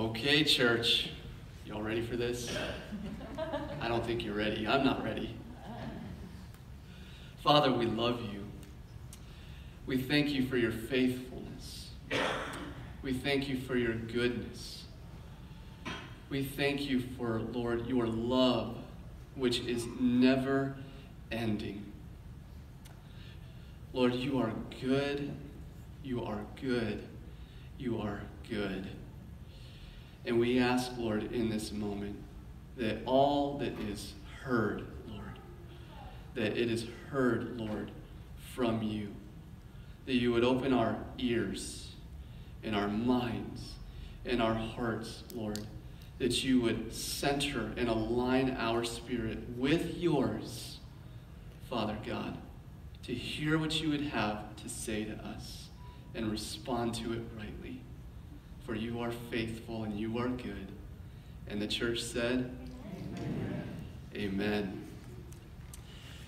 Okay, church. Y'all ready for this? I don't think you're ready. I'm not ready. Father, we love you. We thank you for your faithfulness. We thank you for your goodness. We thank you for, Lord, your love, which is never ending. Lord, you are good. You are good. You are good. And we ask, Lord, in this moment, that all that is heard, Lord, that it is heard, Lord, from you. That you would open our ears and our minds and our hearts, Lord. That you would center and align our spirit with yours, Father God, to hear what you would have to say to us and respond to it rightly. For you are faithful and you are good. And the church said, Amen. Amen.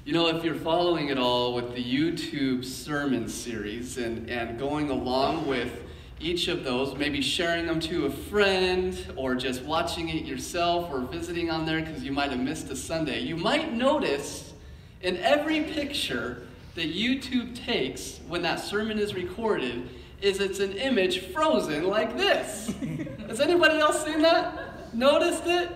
You know, if you're following it all with the YouTube sermon series and, and going along with each of those, maybe sharing them to a friend or just watching it yourself or visiting on there because you might have missed a Sunday, you might notice in every picture that YouTube takes when that sermon is recorded is it's an image frozen like this. Has anybody else seen that? Noticed it?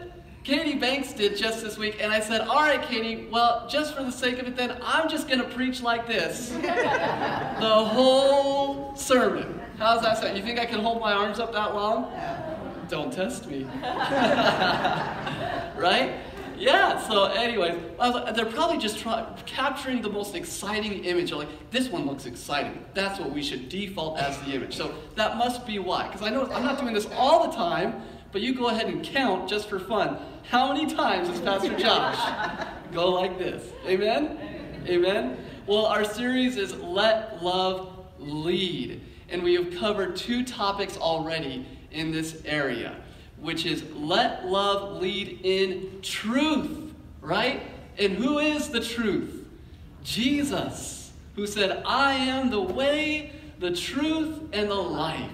Katie Banks did just this week, and I said, All right, Katie, well, just for the sake of it, then I'm just going to preach like this the whole sermon. How's that sound? You think I can hold my arms up that long? Don't test me. right? Yeah, so anyway, they're probably just try, capturing the most exciting image. like, this one looks exciting. That's what we should default as the image. So that must be why. Because I know I'm not doing this all the time, but you go ahead and count just for fun. How many times does Pastor Josh go like this? Amen? Amen? Well, our series is Let Love Lead. And we have covered two topics already in this area which is let love lead in truth, right? And who is the truth? Jesus, who said, I am the way, the truth, and the life.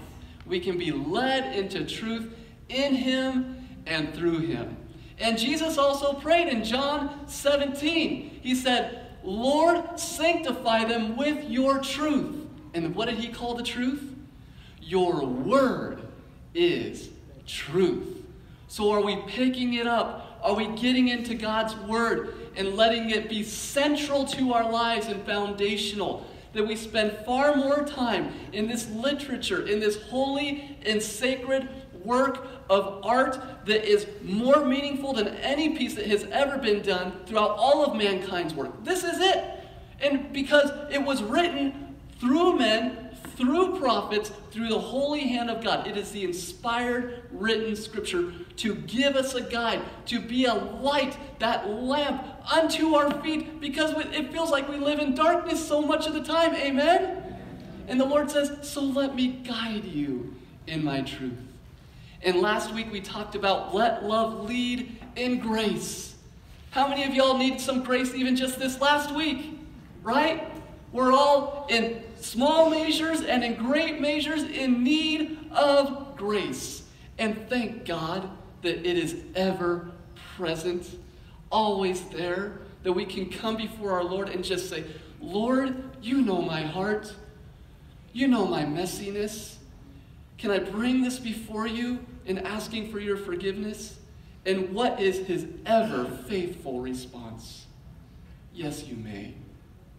We can be led into truth in Him and through Him. And Jesus also prayed in John 17. He said, Lord, sanctify them with your truth. And what did He call the truth? Your word is truth. So, are we picking it up? Are we getting into God's Word and letting it be central to our lives and foundational? That we spend far more time in this literature, in this holy and sacred work of art that is more meaningful than any piece that has ever been done throughout all of mankind's work. This is it. And because it was written through men through prophets, through the holy hand of God. It is the inspired, written scripture to give us a guide, to be a light, that lamp unto our feet, because it feels like we live in darkness so much of the time. Amen? And the Lord says, So let me guide you in my truth. And last week we talked about let love lead in grace. How many of y'all need some grace even just this last week? Right? We're all in small measures and in great measures in need of grace. And thank God that it is ever present, always there, that we can come before our Lord and just say, Lord, you know my heart. You know my messiness. Can I bring this before you in asking for your forgiveness? And what is his ever faithful response? Yes, you may.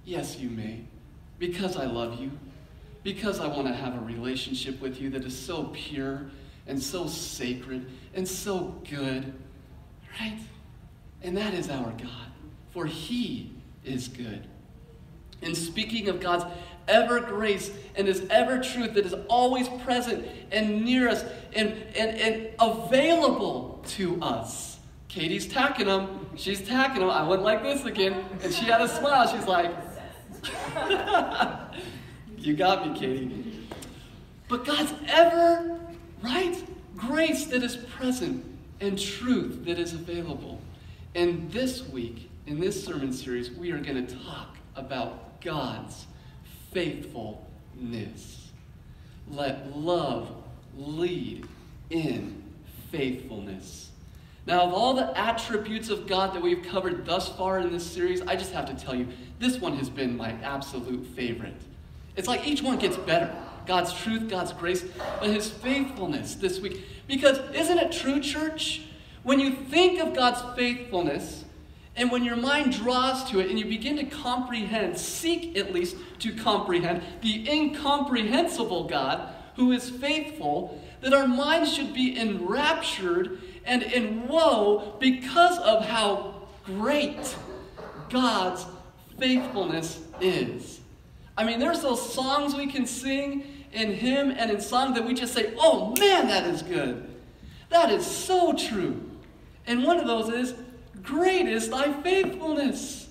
Yes, you may. Because I love you. Because I want to have a relationship with you that is so pure and so sacred and so good. Right? And that is our God. For he is good. And speaking of God's ever grace and his ever truth that is always present and near us and, and, and available to us. Katie's tacking them. She's tacking them. I went like this again. And she had a smile. She's like, you got me, Katie. But God's ever, right? Grace that is present and truth that is available. And this week, in this sermon series, we are going to talk about God's faithfulness. Let love lead in faithfulness. Now, of all the attributes of God that we've covered thus far in this series, I just have to tell you, this one has been my absolute favorite. It's like each one gets better. God's truth, God's grace, but His faithfulness this week. Because isn't it true, church? When you think of God's faithfulness, and when your mind draws to it and you begin to comprehend, seek at least to comprehend, the incomprehensible God who is faithful, that our minds should be enraptured and in woe because of how great God's faithfulness is. I mean, there's those songs we can sing in hymn and in song that we just say, oh man, that is good. That is so true. And one of those is, Great is thy faithfulness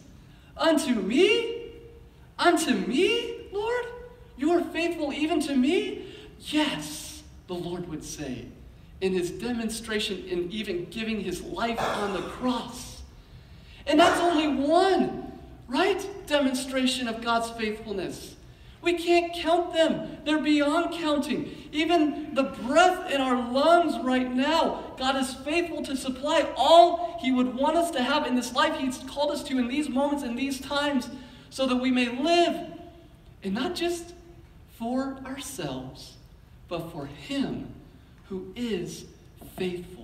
unto me. Unto me, Lord? You are faithful even to me? Yes, the Lord would say in his demonstration in even giving his life on the cross. And that's only one, right? Demonstration of God's faithfulness. We can't count them. They're beyond counting. Even the breath in our lungs right now, God is faithful to supply all He would want us to have in this life He's called us to in these moments, in these times, so that we may live. And not just for ourselves, but for Him who is faithful.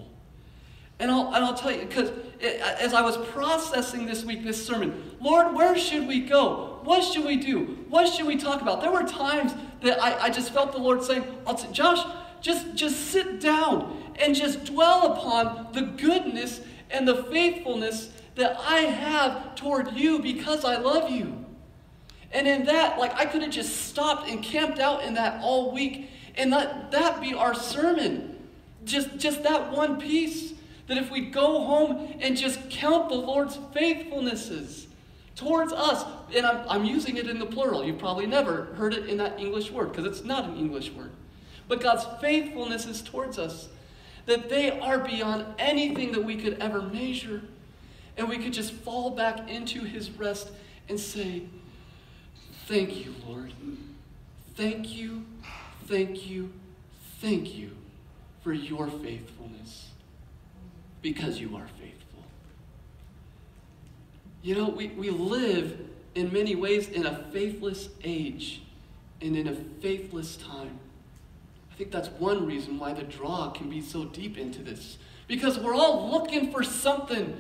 And I'll, and I'll tell you, because as I was processing this week, this sermon, Lord, where should we go? What should we do? What should we talk about? There were times that I, I just felt the Lord saying, say, Josh, just, just sit down and just dwell upon the goodness and the faithfulness that I have toward you because I love you. And in that, like I could have just stopped and camped out in that all week and let that be our sermon. Just, just that one piece. That if we go home and just count the Lord's faithfulnesses towards us, and I'm, I'm using it in the plural. You've probably never heard it in that English word because it's not an English word. But God's faithfulness is towards us, that they are beyond anything that we could ever measure. And we could just fall back into his rest and say, Thank you, Lord. Thank you, thank you, thank you for your faithfulness because you are faithful. You know, we, we live in many ways in a faithless age and in a faithless time. I think that's one reason why the draw can be so deep into this. Because we're all looking for something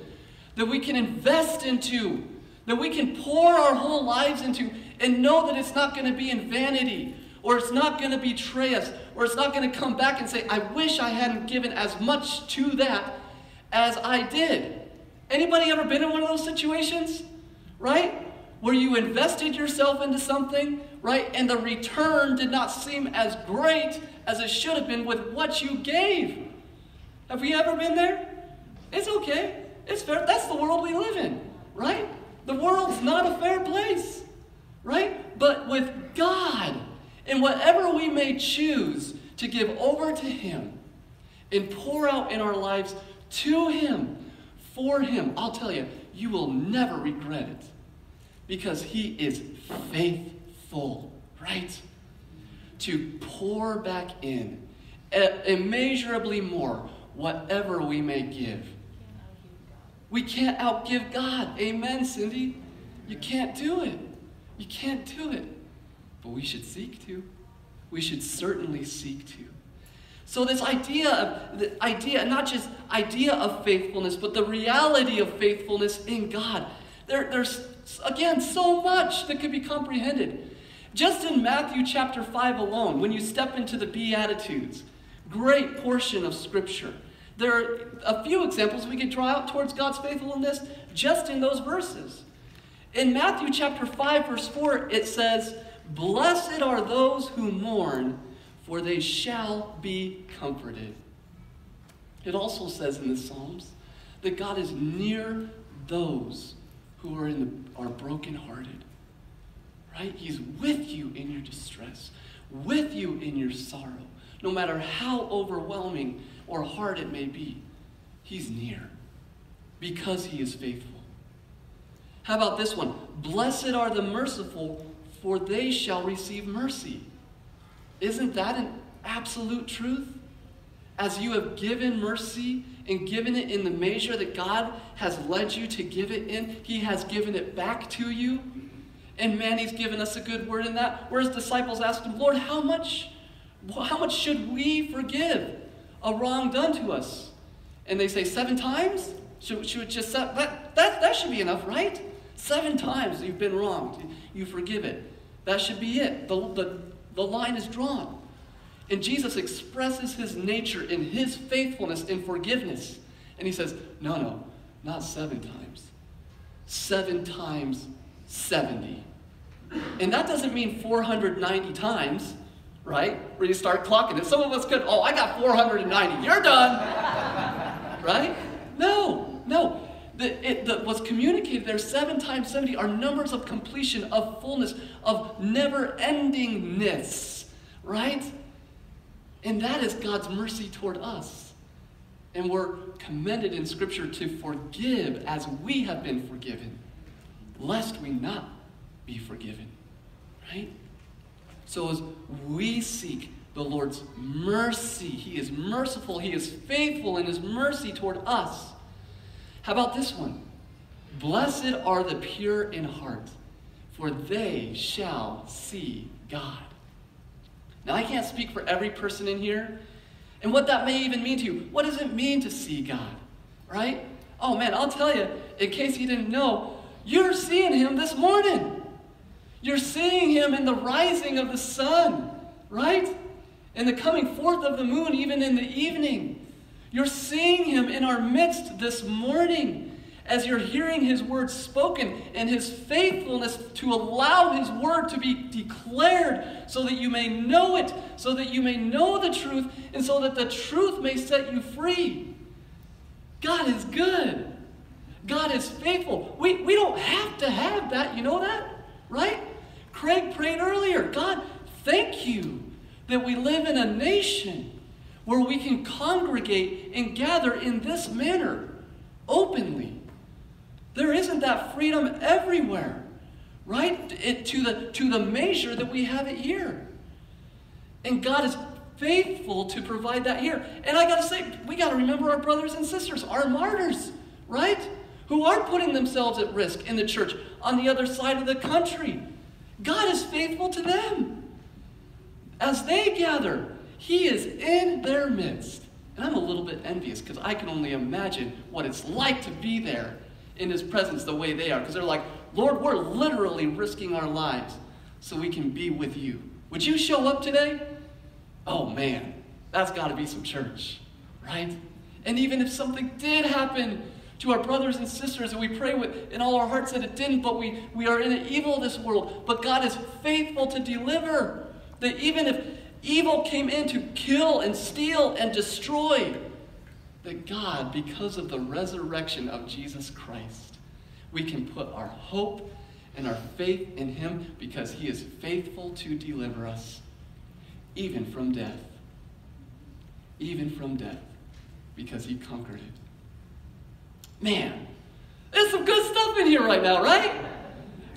that we can invest into, that we can pour our whole lives into, and know that it's not going to be in vanity, or it's not going to betray us, or it's not going to come back and say, I wish I hadn't given as much to that as I did. Anybody ever been in one of those situations? Right? Where you invested yourself into something, right? And the return did not seem as great as it should have been with what you gave. Have we ever been there? It's okay. It's fair. That's the world we live in, right? The world's not a fair place, right? But with God, and whatever we may choose to give over to Him and pour out in our lives to Him, for Him, I'll tell you, you will never regret it because He is faithful, right? To pour back in immeasurably more whatever we may give. We can't outgive God. Amen, Cindy? You can't do it. You can't do it. But we should seek to. We should certainly seek to. So this idea of the idea, not just idea of faithfulness, but the reality of faithfulness in God. There, there's again so much that could be comprehended. Just in Matthew chapter 5 alone, when you step into the Beatitudes, great portion of Scripture. There are a few examples we could draw out towards God's faithfulness just in those verses. In Matthew chapter 5, verse 4, it says, Blessed are those who mourn, for they shall be comforted. It also says in the Psalms that God is near those who are, in the, are brokenhearted. Right? He's with you in your distress, with you in your sorrow. No matter how overwhelming or hard it may be, He's near because He is faithful. How about this one? Blessed are the merciful, for they shall receive mercy. Isn't that an absolute truth? as you have given mercy and given it in the measure that God has led you to give it in, He has given it back to you. And man, He's given us a good word in that. Where His disciples asked Him, Lord, how much, how much should we forgive a wrong done to us? And they say, Seven times? Should, should just, that, that, that should be enough, right? Seven times you've been wronged. You forgive it. That should be it. The, the, the line is drawn. And Jesus expresses his nature in his faithfulness and forgiveness. And he says, No, no, not seven times. Seven times 70. And that doesn't mean 490 times, right? Where you start clocking it. Some of us could, oh, I got 490. You're done. right? No, no. The, it, what's communicated there, 7 times 70, are numbers of completion, of fullness, of never endingness, right? And that is God's mercy toward us. And we're commended in Scripture to forgive as we have been forgiven, lest we not be forgiven. Right? So as we seek the Lord's mercy, He is merciful, He is faithful in His mercy toward us. How about this one? Blessed are the pure in heart, for they shall see God. Now, I can't speak for every person in here and what that may even mean to you. What does it mean to see God? Right? Oh man, I'll tell you, in case you didn't know, you're seeing Him this morning. You're seeing Him in the rising of the sun, right? In the coming forth of the moon, even in the evening. You're seeing Him in our midst this morning as you're hearing his word spoken and his faithfulness to allow his word to be declared so that you may know it, so that you may know the truth, and so that the truth may set you free. God is good. God is faithful. We, we don't have to have that. You know that? Right? Craig prayed earlier God, thank you that we live in a nation where we can congregate and gather in this manner openly. There isn't that freedom everywhere, right? It, to, the, to the measure that we have it here. And God is faithful to provide that here. And I got to say, we got to remember our brothers and sisters, our martyrs, right? Who are putting themselves at risk in the church on the other side of the country. God is faithful to them. As they gather, He is in their midst. And I'm a little bit envious because I can only imagine what it's like to be there in his presence the way they are. Because they're like, Lord, we're literally risking our lives so we can be with you. Would you show up today? Oh man, that's got to be some church, right? And even if something did happen to our brothers and sisters, and we pray with in all our hearts that it didn't, but we, we are in the evil of this world, but God is faithful to deliver. That even if evil came in to kill and steal and destroy, But God, because of the resurrection of Jesus Christ, we can put our hope and our faith in Him because He is faithful to deliver us, even from death. Even from death, because He conquered it. Man, there's some good stuff in here right now, right?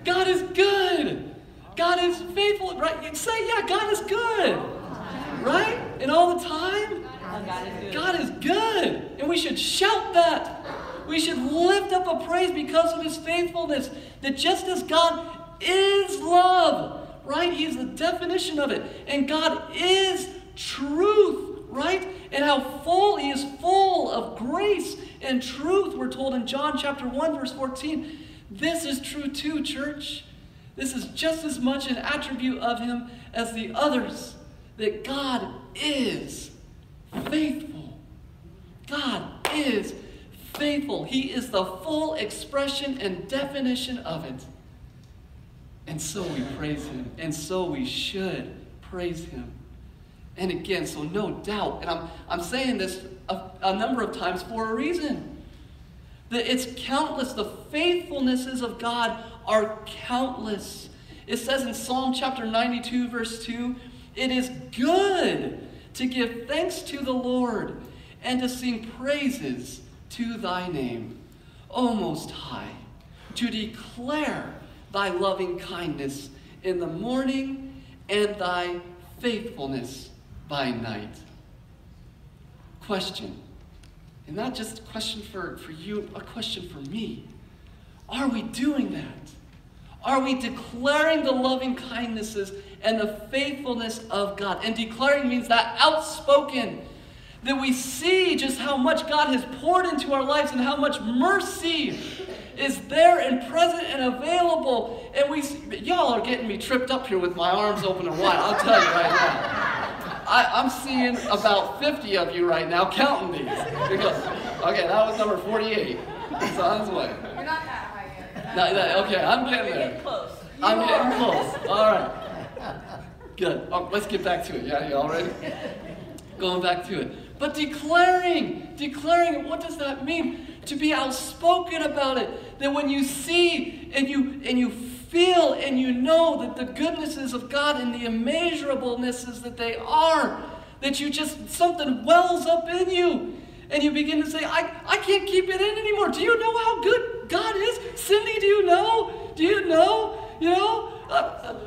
God is good. God is faithful, right? Say, yeah, God is good. Right? And all the time? God is good. And we should shout that. We should lift up a praise because of his faithfulness. That just as God is love, right? He is the definition of it. And God is truth, right? And how full he is full of grace and truth, we're told in John chapter 1, verse 14. This is true too, church. This is just as much an attribute of him as the others. That God is faithful. God is faithful. He is the full expression and definition of it. And so we praise him. And so we should praise him. And again, so no doubt, and I'm, I'm saying this a, a number of times for a reason. It's countless. The faithfulnesses of God are countless. It says in Psalm chapter 92, verse 2, it is good to give thanks to the Lord, and to sing praises to thy name, O Most High, to declare thy loving kindness in the morning and thy faithfulness by night. question. And not just a question for, for you, a question for me. Are we doing that? Are we declaring the loving kindnesses and the faithfulness of God? And declaring means that outspoken, that we see just how much God has poured into our lives and how much mercy is there and present and available. And we, y'all are getting me tripped up here with my arms open and wide. I'll tell you right now. I, am seeing about 50 of you right now counting these. Because, okay, that was number 48. It's on its way. We're not that high yet. No, okay, I'm getting there. getting close. I'm getting close. All right. Good. Oh, let's get back to it. Yeah, you all ready? Going back to it. But declaring, declaring, what does that mean? To be outspoken about it. That when you see and you and you feel and you know that the goodnesses of God and the immeasurablenesses that they are, that you just something wells up in you. And you begin to say, I, I can't keep it in anymore. Do you know how good God is? Cindy, do you know? Do you know? You know? Uh, uh,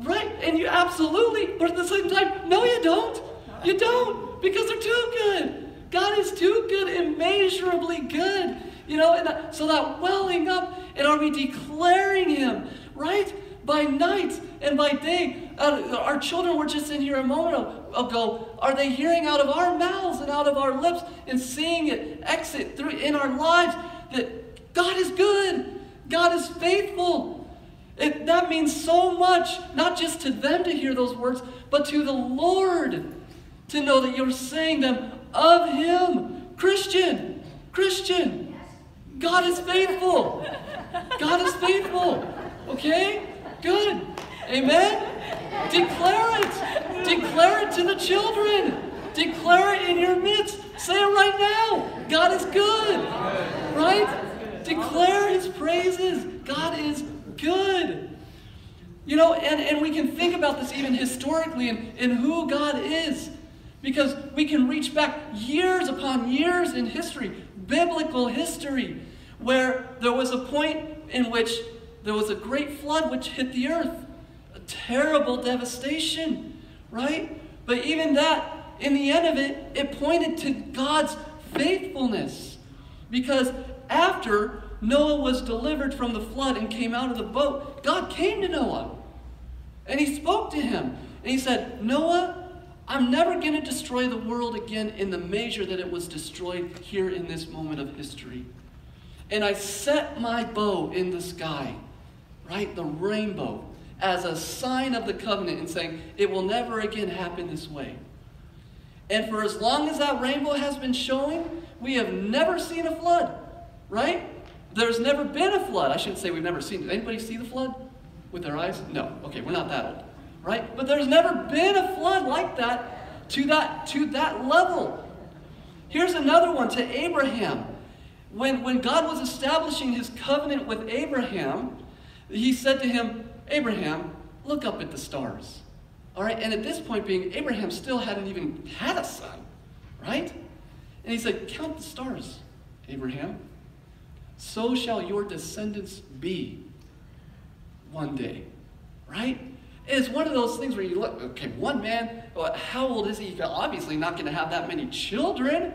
right? And you absolutely, but at the same time, no, you don't. You don't. Because they're too good. God is too good, immeasurably good. You know, and so that welling up, and are we declaring Him, right? By night and by day. Uh, our children were just in here a moment ago. Are they hearing out of our mouths and out of our lips and seeing it exit through in our lives that God is good, God is faithful, it, that means so much, not just to them to hear those words, but to the Lord to know that you're saying them of Him. Christian, Christian, God is faithful. God is faithful. Okay? Good. Amen? Declare it. Declare it to the children. Declare it in your midst. Say it right now. God is good. Right? Declare His praises. God is good. You know, and, and we can think about this even historically in, in who God is. Because we can reach back years upon years in history, biblical history, where there was a point in which there was a great flood which hit the earth. A terrible devastation, right? But even that, in the end of it, it pointed to God's faithfulness. Because after Noah was delivered from the flood and came out of the boat, God came to Noah. And he spoke to him. And he said, Noah, I'm never going to destroy the world again in the measure that it was destroyed here in this moment of history. And I set my bow in the sky, right? The rainbow, as a sign of the covenant and saying, it will never again happen this way. And for as long as that rainbow has been showing, we have never seen a flood, right? There's never been a flood. I shouldn't say we've never seen. Did anybody see the flood with their eyes? No. Okay, we're not that old. Right? But there's never been a flood like that to that to that level. Here's another one to Abraham. When, when God was establishing his covenant with Abraham, he said to him, Abraham, look up at the stars. All right, and at this point being, Abraham still hadn't even had a son, right? And he said, Count the stars, Abraham so shall your descendants be one day. Right? it's one of those things where you look, okay, one man, how old is he? He's obviously not going to have that many children,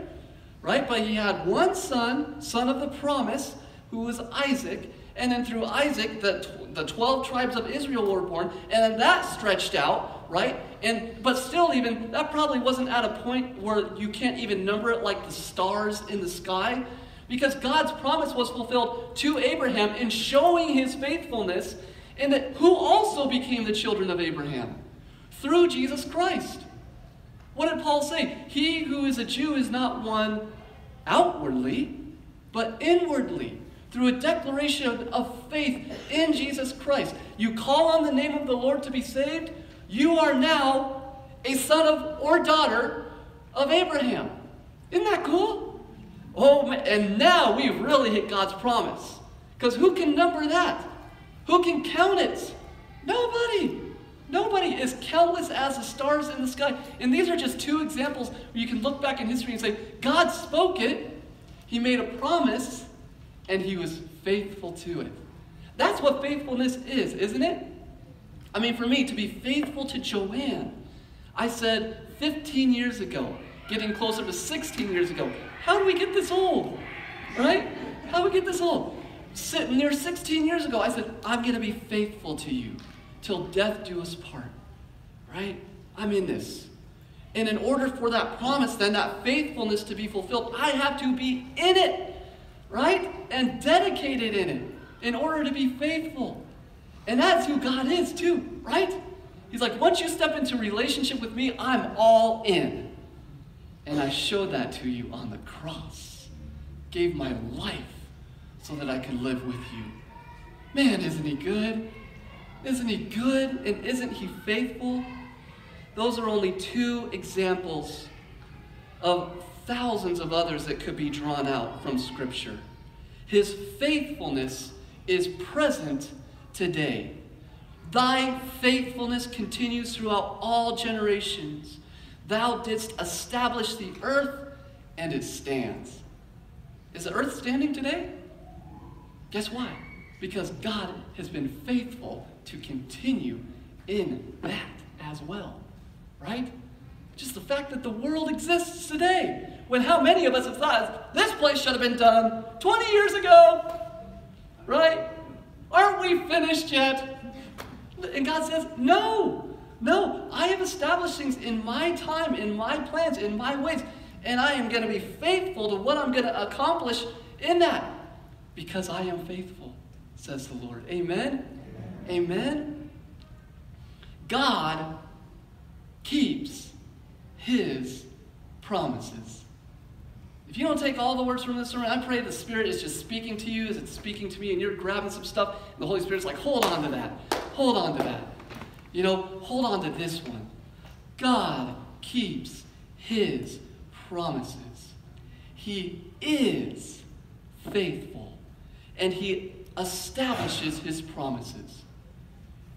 right? But he had one son, son of the promise, who was Isaac. And then through Isaac, the, the 12 tribes of Israel were born. And then that stretched out, right? And But still, even, that probably wasn't at a point where you can't even number it like the stars in the sky. Because God's promise was fulfilled to Abraham in showing his faithfulness, and that who also became the children of Abraham through Jesus Christ. What did Paul say? He who is a Jew is not one outwardly, but inwardly, through a declaration of faith in Jesus Christ. You call on the name of the Lord to be saved, you are now a son of or daughter of Abraham. Isn't that cool? Oh, and now we've really hit God's promise. Because who can number that? Who can count it? Nobody. Nobody is countless as the stars in the sky. And these are just two examples where you can look back in history and say, God spoke it, He made a promise, and He was faithful to it. That's what faithfulness is, isn't it? I mean, for me, to be faithful to Joanne, I said 15 years ago, getting closer to 16 years ago. How do we get this old? Right? How do we get this old? Sitting near 16 years ago, I said, I'm going to be faithful to you till death do us part. Right? I'm in this. And in order for that promise, then, that faithfulness to be fulfilled, I have to be in it, right? And dedicated in it in order to be faithful. And that's who God is, too, right? He's like, once you step into relationship with me, I'm all in. And I showed that to you on the cross. Gave my life so that I could live with you. Man, isn't he good? Isn't he good? And isn't he faithful? Those are only two examples of thousands of others that could be drawn out from Scripture. His faithfulness is present today. Thy faithfulness continues throughout all generations. Thou didst establish the earth, and it stands. Is the earth standing today? Guess why? Because God has been faithful to continue in that as well right? Just the fact that the world exists today. When how many of us have thought, this place should have been done 20 years ago, right? Aren't we finished yet? And God says, no, no, I have established things in my time, in my plans, in my ways, and I am going to be faithful to what I'm going to accomplish in that because I am faithful, says the Lord. Amen? Amen. Amen? God keeps his promises. If you don't take all the words from this sermon, I pray the Spirit is just speaking to you as it's speaking to me, and you're grabbing some stuff, and the Holy Spirit's like, hold on to that. Hold on to that. You know, hold on to this one. God keeps his promises. He is faithful, and he establishes his promises.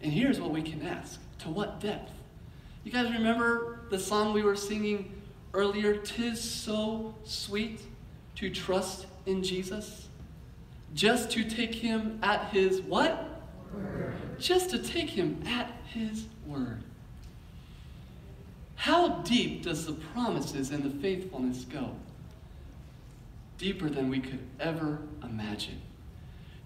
And here's what we can ask To what depth? You guys remember the song we were singing earlier? Tis so sweet to trust in Jesus. Just to take him at his what? Word. Just to take him at his word. How deep does the promises and the faithfulness go? Deeper than we could ever imagine.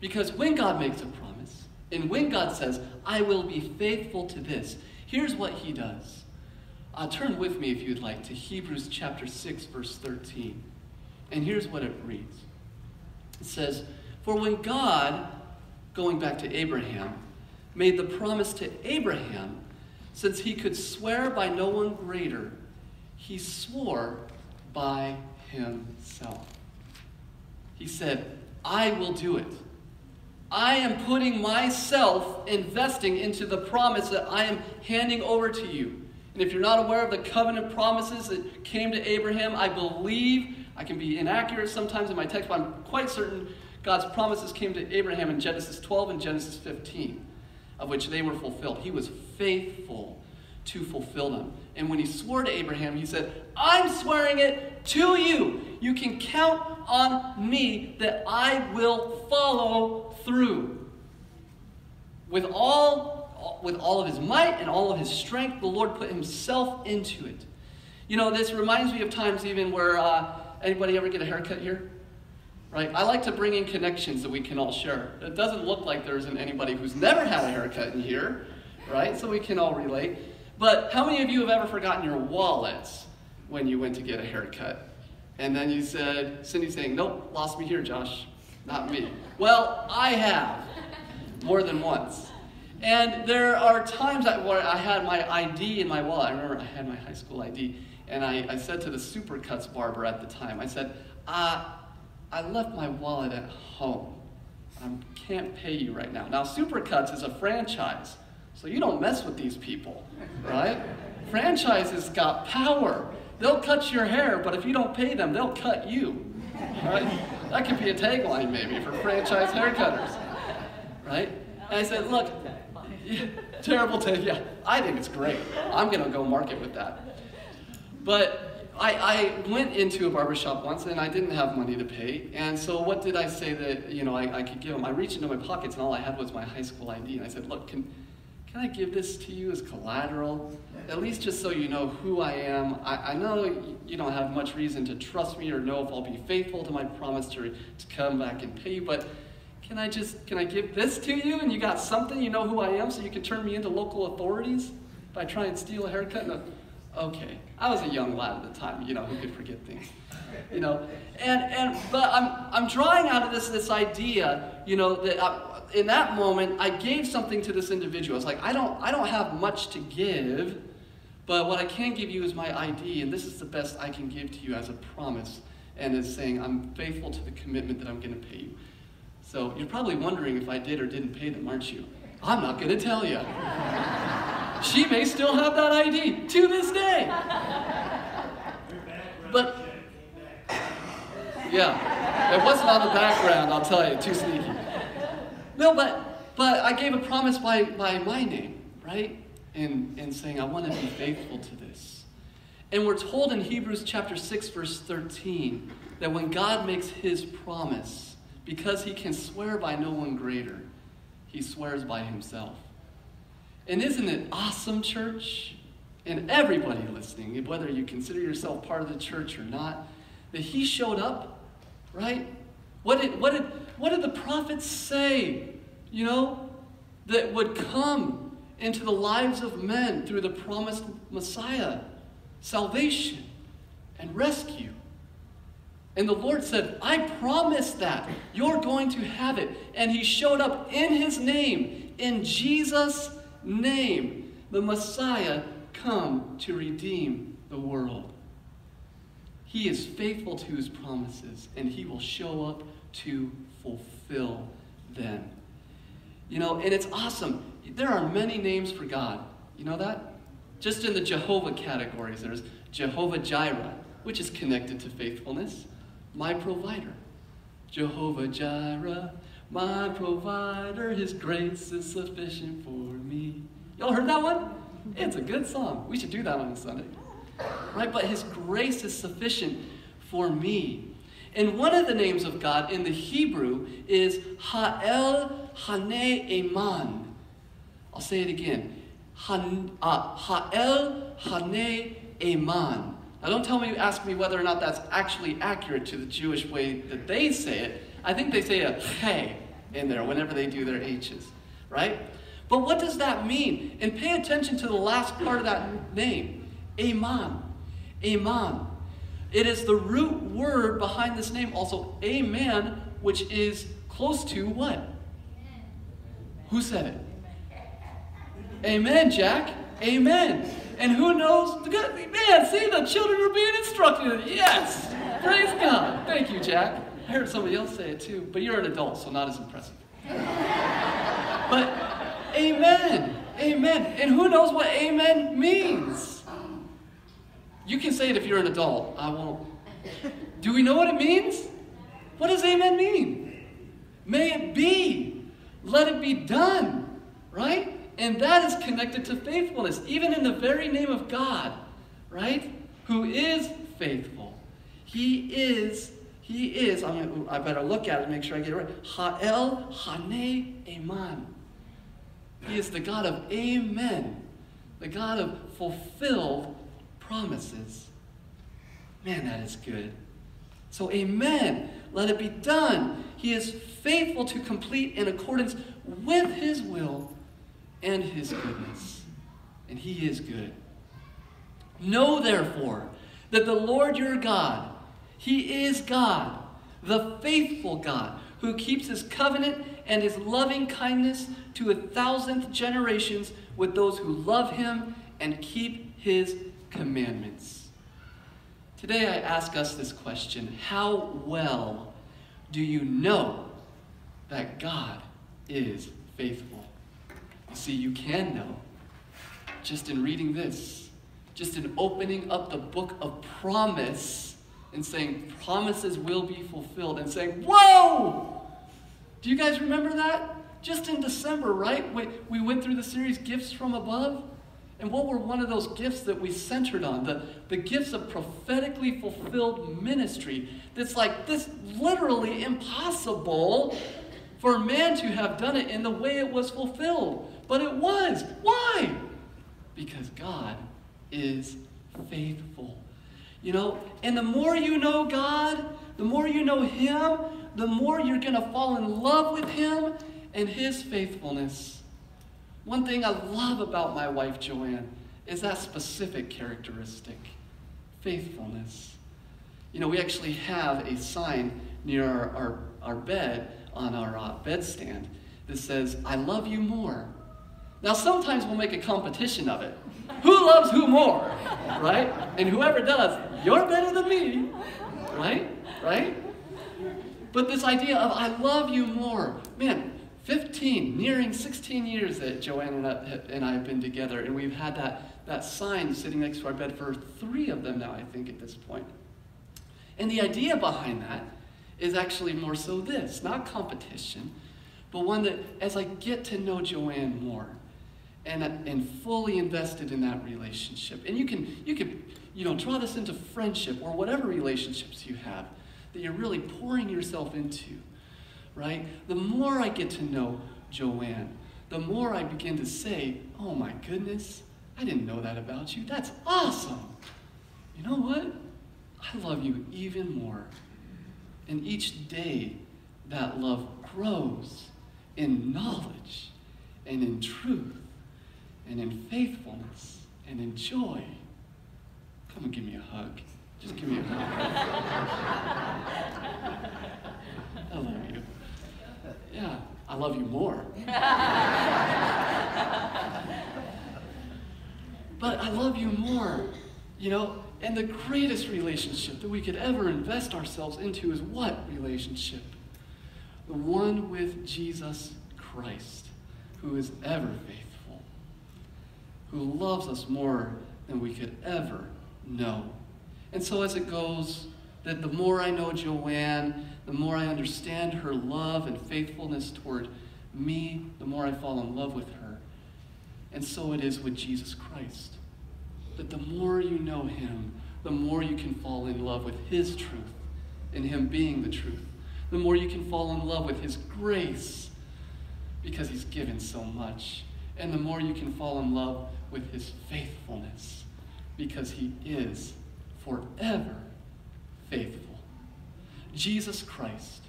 Because when God makes a promise, and when God says, I will be faithful to this, Here's what he does. Uh, turn with me, if you'd like, to Hebrews chapter 6, verse 13. And here's what it reads It says, For when God, going back to Abraham, made the promise to Abraham, since he could swear by no one greater, he swore by himself. He said, I will do it. I am putting myself investing into the promise that I am handing over to you. And if you're not aware of the covenant promises that came to Abraham, I believe, I can be inaccurate sometimes in my text, but I'm quite certain God's promises came to Abraham in Genesis 12 and Genesis 15, of which they were fulfilled. He was faithful to fulfill them. And when he swore to Abraham, he said, I'm swearing it to you. You can count on me that I will follow through. With all, with all of his might and all of his strength, the Lord put himself into it. You know, this reminds me of times even where uh, anybody ever get a haircut here? Right? I like to bring in connections that we can all share. It doesn't look like there isn't anybody who's never had a haircut in here, right? So we can all relate. But how many of you have ever forgotten your wallets when you went to get a haircut? And then you said, Cindy saying, Nope, lost me here, Josh. Not me. Well, I have more than once. And there are times where I had my ID in my wallet. I remember I had my high school ID. And I, I said to the Supercuts barber at the time, I said, uh, I left my wallet at home. I can't pay you right now. Now, Supercuts is a franchise, so you don't mess with these people, right? Franchises got power. They'll cut your hair, but if you don't pay them, they'll cut you. Right? That could be a tagline maybe for franchise haircutters. Right? And I said, look, terrible tag. Yeah, I think it's great. I'm to go market with that. But I, I, went into a barbershop once and I didn't have money to pay. And so what did I say that, you know, I, I could give them? I reached into my pockets and all I had was my high school ID. And I said, look, can, can I give this to you as collateral? At least just so you know who I am. I, I know you don't have much reason to trust me or know if I'll be faithful to my promise to, to come back and pay you, but can I just, can I give this to you and you got something, you know who I am, so you can turn me into local authorities by trying and steal a haircut? No. Okay, I was a young lad at the time, you know, who could forget things. You know, and, and but I'm, I'm drawing out of this this idea, you know, that I, in that moment, I gave something to this individual. It's like, I don't, I don't have much to give, but what I can give you is my ID, and this is the best I can give to you as a promise, and is saying, I'm faithful to the commitment that I'm going to pay you. So you're probably wondering if I did or didn't pay them, aren't you? I'm not going to tell you. she may still have that ID to this day. But, yeah, it wasn't on the background, I'll tell you, too sneaky. No, but but I gave a promise by, by my name, right? And, and saying, I want to be faithful to this. And we're told in Hebrews chapter 6, verse 13, that when God makes his promise, because he can swear by no one greater, he swears by himself. And isn't it awesome, church? And everybody listening, whether you consider yourself part of the church or not, that he showed up, right? What did, what did, what did the prophets say, you know, that would come into the lives of men through the promised Messiah? Salvation and rescue. And the Lord said, I promise that. You're going to have it. And He showed up in His name, in Jesus' name, the Messiah come to redeem the world. He is faithful to His promises, and He will show up to fulfill them. You know, and it's awesome. There are many names for God. You know that? Just in the Jehovah categories, there's Jehovah Jireh, which is connected to faithfulness, my provider. Jehovah Jireh, my provider, his grace is sufficient for me. Y'all heard that one? It's a good song. We should do that on a Sunday. Right? But his grace is sufficient for me. And one of the names of God in the Hebrew is Ha'el Hane Eman. I'll say it again. uh, Ha'el Hane Eman. Now, don't tell me, ask me whether or not that's actually accurate to the Jewish way that they say it. I think they say a he in there whenever they do their H's, right? But what does that mean? And pay attention to the last part of that name, Aman. Aman. It is the root word behind this name, also amen, which is close to what? Who said it? Amen, Jack. Amen. And who knows? Man, see, the children are being instructed. Yes. Praise God. Thank you, Jack. I heard somebody else say it too, but you're an adult, so not as impressive. but amen. Amen. And who knows what amen means? You can say it if you're an adult. I won't. Do we know what it means? What does amen mean? May it be. Let it be done. Right? And that is connected to faithfulness, even in the very name of God, right? Who is faithful. He is, he is, I'm I better look at it make sure I get it right. Ha'el Hane Eman. He is the God of amen, the God of fulfilled promises. Man, that is good. So, amen. Let it be done. He is faithful to complete in accordance with his will and his goodness. And he is good. Know, therefore, that the Lord your God, he is God, the faithful God, who keeps his covenant and his loving kindness to a thousandth generations with those who love him and keep his commandments. Today I ask us this question How well do you know that God is faithful? You see, you can know just in reading this, just in opening up the book of promise and saying, Promises will be fulfilled, and saying, Whoa! Do you guys remember that? Just in December, right? We, we went through the series Gifts from Above. And what were one of those gifts that we centered on? The, the gifts of prophetically fulfilled ministry. That's like this literally impossible for man to have done it in the way it was fulfilled. But it was. Why? Because God is faithful. You know, and the more you know God, the more you know Him, the more you're going to fall in love with Him and His faithfulness. One thing I love about my wife, Joanne, is that specific characteristic faithfulness. You know, we actually have a sign near our, our, our bed on our uh, bedstand that says, I love you more. Now, sometimes we'll make a competition of it. Who loves who more? Right? And whoever does, you're better than me. Right? Right? But this idea of I love you more, man, 15, nearing 16 years that Joanne and I, have been together, and we've had that, that sign sitting next to our bed for three of them now, I think, at this point. And the idea behind that is actually more so this not competition, but one that as I get to know Joanne more, and, and fully invested in that relationship. And you can, you can you know, draw this into friendship or whatever relationships you have that you're really pouring yourself into, right? The more I get to know Joanne, the more I begin to say, oh my goodness, I didn't know that about you. That's awesome. You know what? I love you even more. And each day, that love grows in knowledge and in truth and in faithfulness and in joy. Come and give me a hug. Just give me a hug. I love you. Yeah, I love you more. but I love you more. You know, and the greatest relationship that we could ever invest ourselves into is what relationship? The one with Jesus Christ, who is ever faithful who loves us more than we could ever know. And so as it goes, that the more I know Joanne, the more I understand her love and faithfulness toward me, the more I fall in love with her. And so it is with Jesus Christ. That the more you know him, the more you can fall in love with his truth and him being the truth. The more you can fall in love with his grace because he's given so much. And the more you can fall in love with his faithfulness because he is forever faithful. Jesus Christ,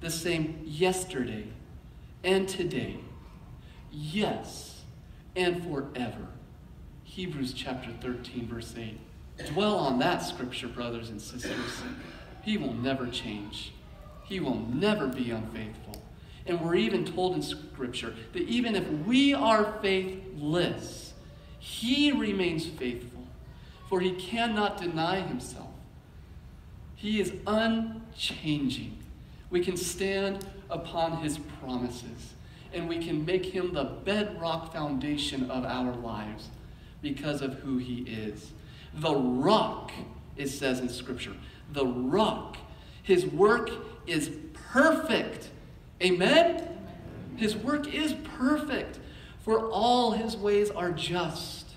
the same yesterday and today, yes, and forever. Hebrews chapter 13, verse 8. Dwell on that scripture, brothers and sisters. He will never change. He will never be unfaithful. And we're even told in scripture that even if we are faithless, he remains faithful, for he cannot deny himself. He is unchanging. We can stand upon his promises, and we can make him the bedrock foundation of our lives because of who he is. The rock, it says in Scripture, the rock. His work is perfect. Amen? His work is perfect for all his ways are just.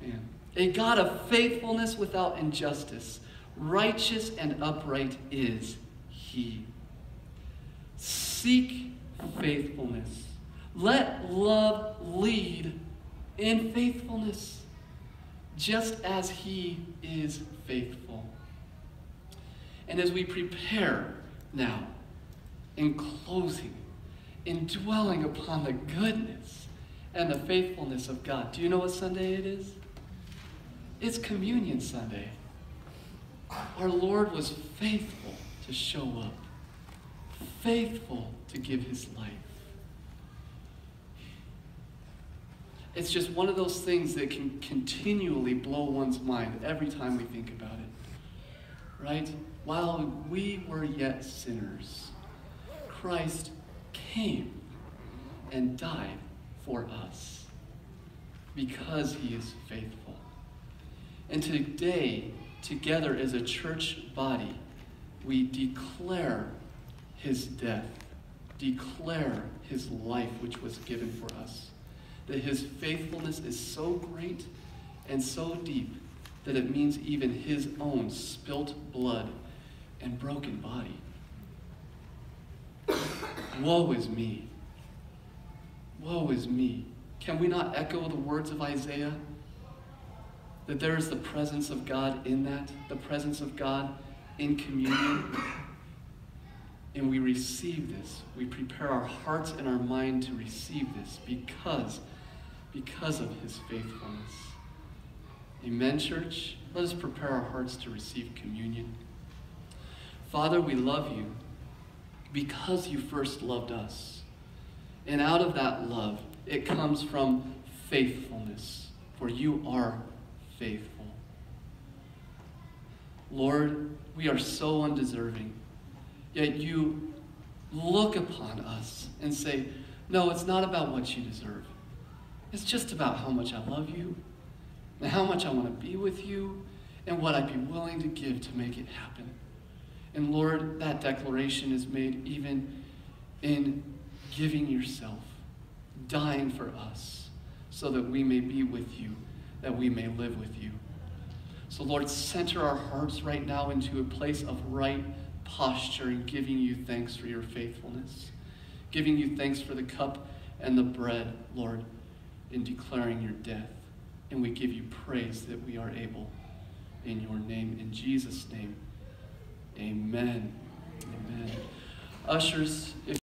Man. A God of faithfulness without injustice, righteous and upright is he. Seek faithfulness. Let love lead in faithfulness, just as he is faithful. And as we prepare now, in closing, in dwelling upon the goodness and the faithfulness of God. Do you know what Sunday it is? It's Communion Sunday. Our Lord was faithful to show up, faithful to give his life. It's just one of those things that can continually blow one's mind every time we think about it. Right? While we were yet sinners, Christ came and died for us because he is faithful. And today, together as a church body, we declare his death, declare his life which was given for us. That his faithfulness is so great and so deep that it means even his own spilt blood and broken body Woe is me. Woe is me. Can we not echo the words of Isaiah? That there is the presence of God in that, the presence of God in communion. And we receive this. We prepare our hearts and our mind to receive this because, because of his faithfulness. Amen, church? Let us prepare our hearts to receive communion. Father, we love you because you first loved us. And out of that love, it comes from faithfulness, for you are faithful. Lord, we are so undeserving, yet you look upon us and say, No, it's not about what you deserve. It's just about how much I love you and how much I want to be with you and what I'd be willing to give to make it happen. And Lord, that declaration is made even in giving yourself, dying for us, so that we may be with you, that we may live with you. So, Lord, center our hearts right now into a place of right posture and giving you thanks for your faithfulness, giving you thanks for the cup and the bread, Lord, in declaring your death. And we give you praise that we are able in your name, in Jesus' name. Amen. Amen. Ushers, if